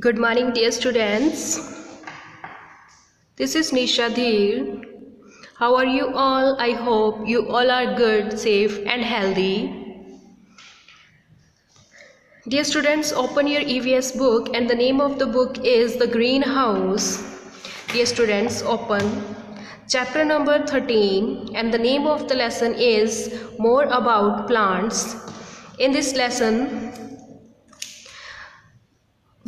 Good morning, dear students. This is Nisha. How are you all? I hope you all are good, safe, and healthy. Dear students, open your EVS book, and the name of the book is The Greenhouse. Dear students, open chapter number 13, and the name of the lesson is More About Plants. In this lesson,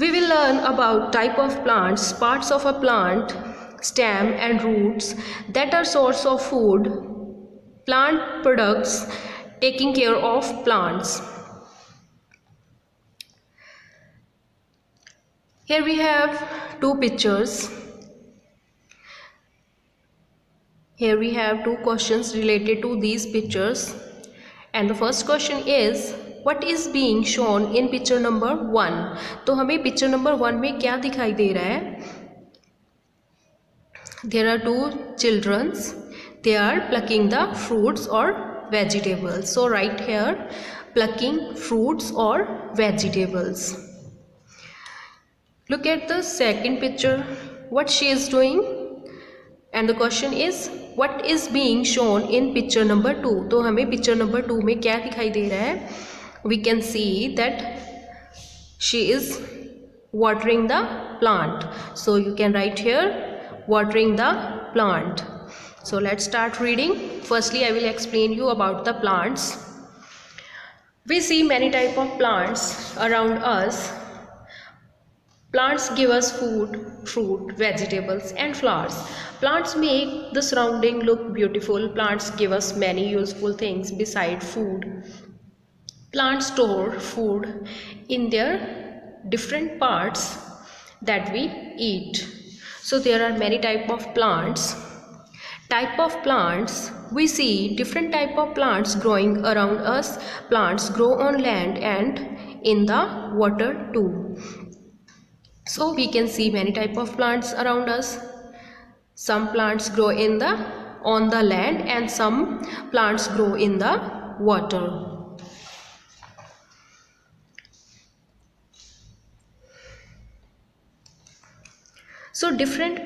we will learn about type of plants, parts of a plant, stem and roots that are source of food, plant products, taking care of plants. Here we have two pictures. Here we have two questions related to these pictures. And the first question is what is being shown in picture number one तो हमें picture number one में क्या दिखाई दे रहा है? There are two childrens they are plucking the fruits और vegetables so right here plucking fruits और vegetables look at the second picture. What she is doing? And the question is, what is being shown in picture number two तो हमें picture number two में क्या दिखाई दे रहा है? We can see that she is watering the plant. So you can write here watering the plant. So let's start reading. Firstly i will explain you about the plants. We see many type of plants around us. Plants give us food fruit vegetables and flowers. Plants make the surrounding look beautiful. Plants give us many useful things beside food plants store food in their different parts that we eat. So there are many type of plants. Type of plants we see different type of plants growing around us. Plants grow on land and in the water too. So we can see many type of plants around us. Some plants grow in the on the land and some plants grow in the water so different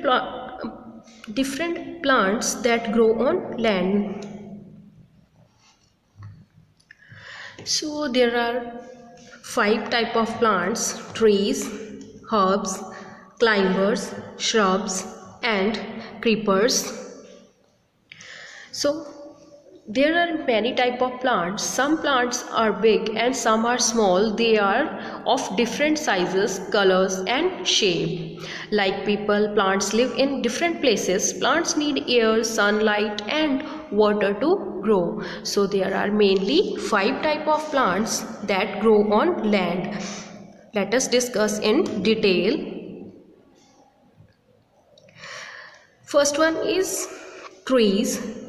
different plants that grow on land. So there are five type of plants trees herbs climbers shrubs and creepers. So there are many type of plants. Some plants are big and some are small. They are of different sizes colors and shape. Like people plants live in different places. Plants need air sunlight and water to grow. So there are mainly five type of plants that grow on land. Let us discuss in detail. First one is trees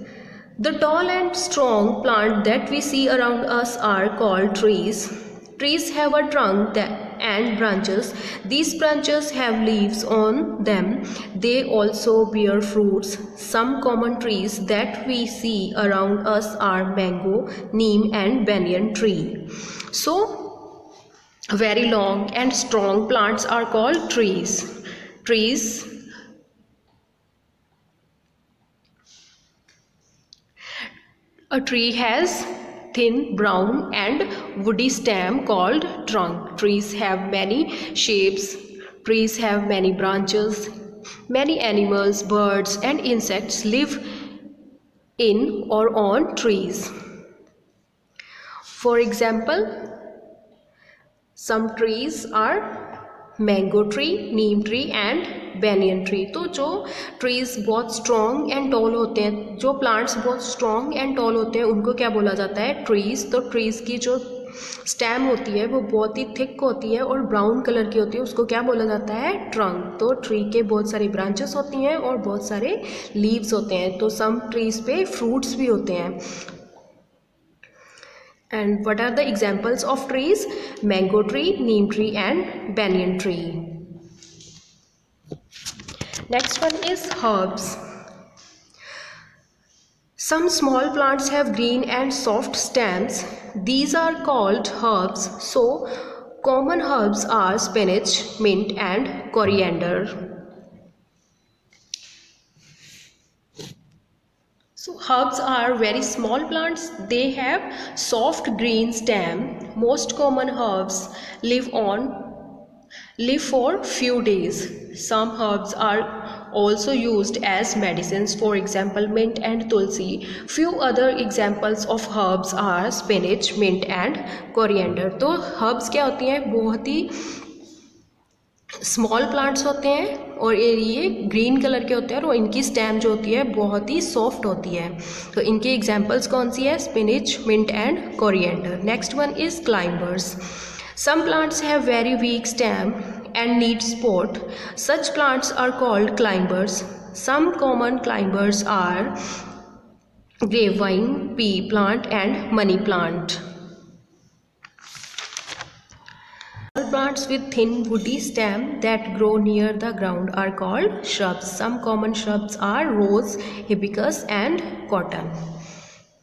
the tall and strong plant that we see around us are called trees. Trees have a trunk and branches. These branches have leaves on them. They also bear fruits. Some common trees that we see around us are mango, neem and banyan tree. So, very long and strong plants are called trees. Trees A tree has thin brown and woody stem called trunk. Trees have many shapes. Trees have many branches. Many animals, birds and insects live in or on trees. For example, some trees are mango tree, neem tree and banyan tree तो जो trees बहुत strong and tall होते हैं जो plants बहुत strong and tall होते हैं उनको क्या बोला जाता है? ट्रीज़ तो ट्रीज़ की जो स्टेम होती है वो बहुत ही थिक होती है और ब्राउन कलर की होती है उसको क्या बोला जाता है? ट्रंक तो ट्री के बहुत सारी ब्रांचेस होती हैं और बहुत सारे लीव्स होते हैं। तो सम ट्रीज़ पे फ्रूट्स भी होते हैं। And what are the examples of trees? Mango tree, neem tree and banyan tree. Next one is herbs. Some small plants have green and soft stems. These are called herbs. So, Common herbs are spinach, mint, and coriander. So herbs are very small plants. They have soft green stem. Most common herbs live on live for few days. Some herbs are also used as medicines. For example, mint and tulsi. Few other examples of herbs are spinach, mint and coriander. तो herbs क्या होती हैं बहुत ही small plants होते हैं और ये ग्रीन कलर के होते हैं और इनकी स्टेम जो होती है बहुत ही सॉफ्ट होती है तो इनके एग्जांपल्स कौन सी है spinach mint and coriander next one is climbers Some plants have very weak stem and need support. Such plants are called climbers. Some common climbers are grapevine, pea plant and money plant. plants with thin woody stem that grow near the ground are called shrubs. Some common shrubs are rose, hibiscus and cotton.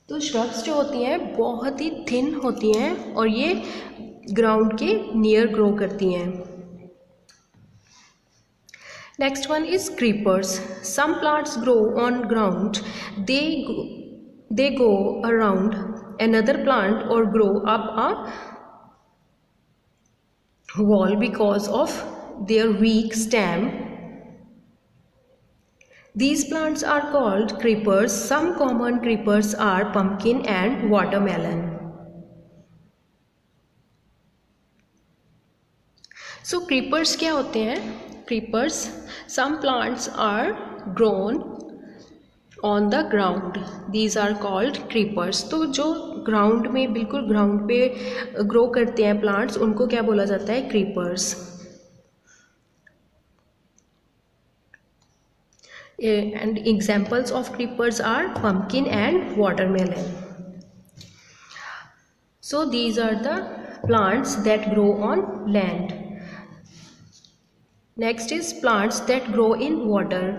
तो shrubs जो होती हैं बहुत ही thin होती हैं और ये ground के नियर ग्रो करती हैं Next one is creepers. Some plants grow on ground. They go, they go around another plant or grow up a wall because of their weak stem. These plants are called creepers. Some common creepers are pumpkin and watermelon. So creepers क्या होते हैं? Creepers some plants are grown on the ground these are called creepers तो जो ground में, बिल्कुल ground पे grow करते हैं प्लांट्स उनको क्या बोला जाता है? Creepers and examples of creepers are pumpkin and watermelon so, these are the plants that grow on land. Next is plants that grow in water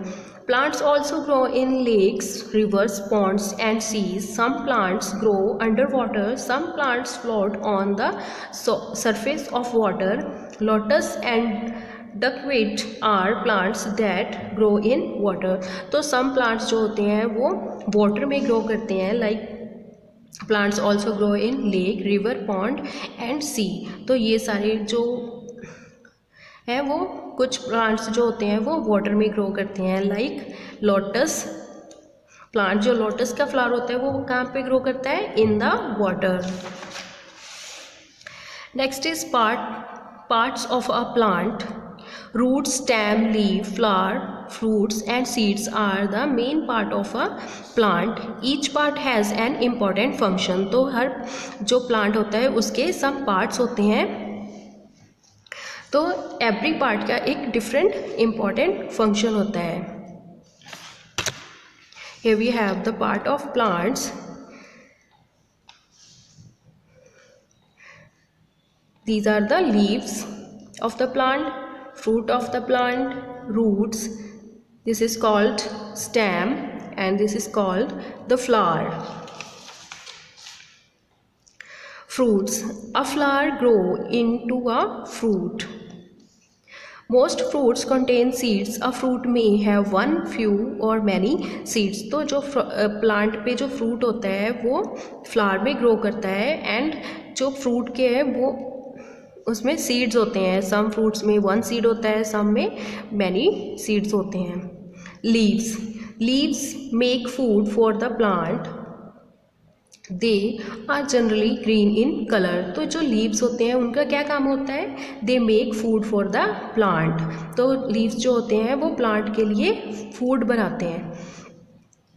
plants also grow in lakes rivers ponds and seas some plants grow under water some plants float on the surface of water lotus and duckweed are plants that grow in water तो some plants जो होते हैं, वो water में grow करते हैं like plants also grow in lake river pond and sea तो ये सारे जो हैं, वो कुछ प्लांट्स जो होते हैं, वो वाटर में ग्रो करते हैं लाइक लोटस प्लांट जो लोटस का फ्लावर होता है, वो कहाँ पे ग्रो करता है? In the water next is part parts of a plant root stem leave flower fruits and seeds are the main part of a plant each part has an important function तो हर जो plant होता है, उसके सब parts होते हैं. तो एवरी पार्ट का एक डिफरेंट इंपॉर्टेंट फ़ंक्शन होता है here we have the part of plants these are the leaves of the plant fruit of the plant roots this is called stem and this is called the flower fruits a flower grow into a fruit most fruits contain seeds a fruit में है one few और many seeds तो जो plant पे जो fruit होता है, वो फ्लावर में ग्रो करता है एंड जो फ्रूट के है, वो उसमें सीड्स होते हैं. सम फ्रूट्स में वन सीड होता है सम में मैनी सीड्स होते हैं. Leaves leaves make food for the plant they are generally green in colour तो जो लीव्स होते हैं, उनका क्या काम होता है? They make food for the plant तो लीव्स जो होते हैं, वो प्लांट के लिए फ़ूड बनाते हैं.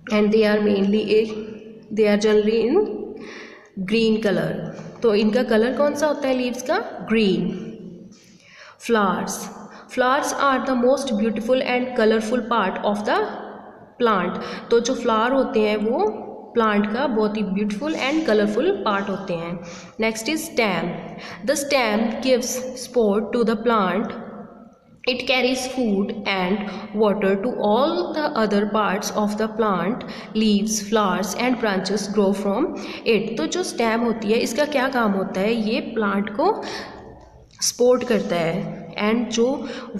And they are mainly a they are generally in green colour तो इनका कलर कौन सा होता है लीव्स का? Green flowers flowers are the most beautiful and colourful part of the plant तो जो फ्लावर होते हैं, वो प्लांट का बहुत ही ब्यूटीफुल एंड कलरफुल पार्ट होते हैं। Next is stem the stem gives support to the plant it carries food and water to all the other parts of the plant. Leaves, flowers and branches grow from it. तो जो stem होती है, इसका क्या काम होता है? ये प्लांट को सपोर्ट करता है। एंड जो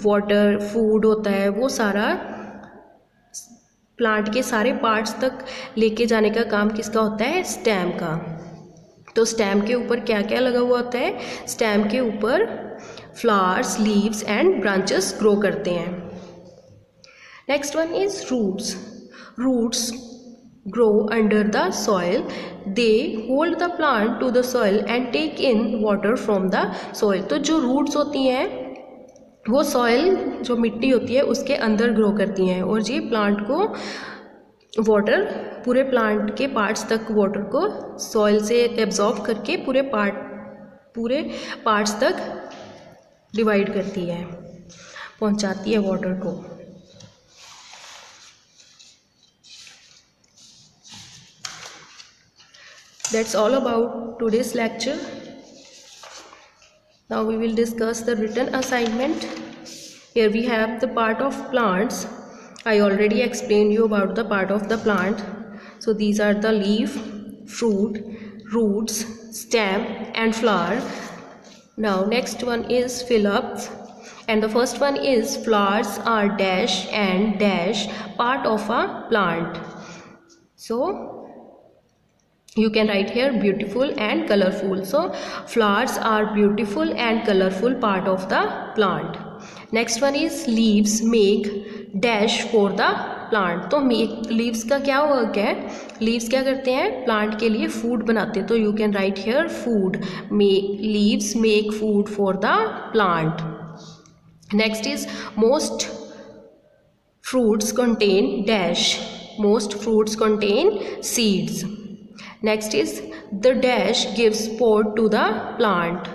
वाटर फ़ूड होता है, वो सारा प्लांट के सारे पार्ट्स तक लेके जाने का काम किसका होता है? स्टैम का। तो स्टैम के ऊपर क्या क्या लगा हुआ होता है? स्टेम के ऊपर flowers leaves and branches grow करते हैं। Next one is roots roots grow under the soil. They hold the plant to the soil and take in water from the soil. तो जो roots होती हैं वो सॉइल जो मिट्टी होती है, उसके अंदर ग्रो करती हैं और ये प्लांट को वाटर पूरे प्लांट के पार्ट्स तक वाटर को सॉइल से एब्जॉर्ब करके पूरे पार्ट पूरे पार्ट्स तक डिवाइड करती है, पहुंचाती है वाटर को। That's all about today's lecture. Now we will discuss the written assignment. Here we have the part of plants. I already explained you about the part of the plant. So these are the leaf fruit roots stem and flower. Now next one is fill ups and the first one is flowers are dash and dash part of a plant. So you can write here beautiful and colorful so flowers are beautiful and colorful part of the plant next one is leaves make dash for the plant तो leaves का क्या work है लीव्स क्या करते हैं plant के लिए फ़ूड बनाते हैं तो you can write here food may leaves make food for the plant next is most fruits contain dash most fruits contain seeds next is the dash gives support to the plant.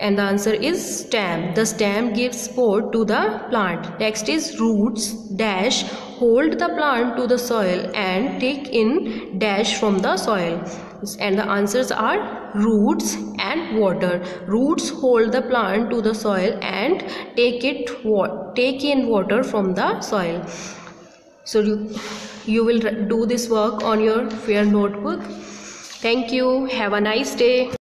And the answer is stem. The stem gives support to the plant. Next is roots. Dash hold the plant to the soil and take in dash from the soil. And the answers are roots and water. Roots hold the plant to the soil and take it take in water from the soil. So you you will do this work on your fair notebook. Thank you. Have a nice day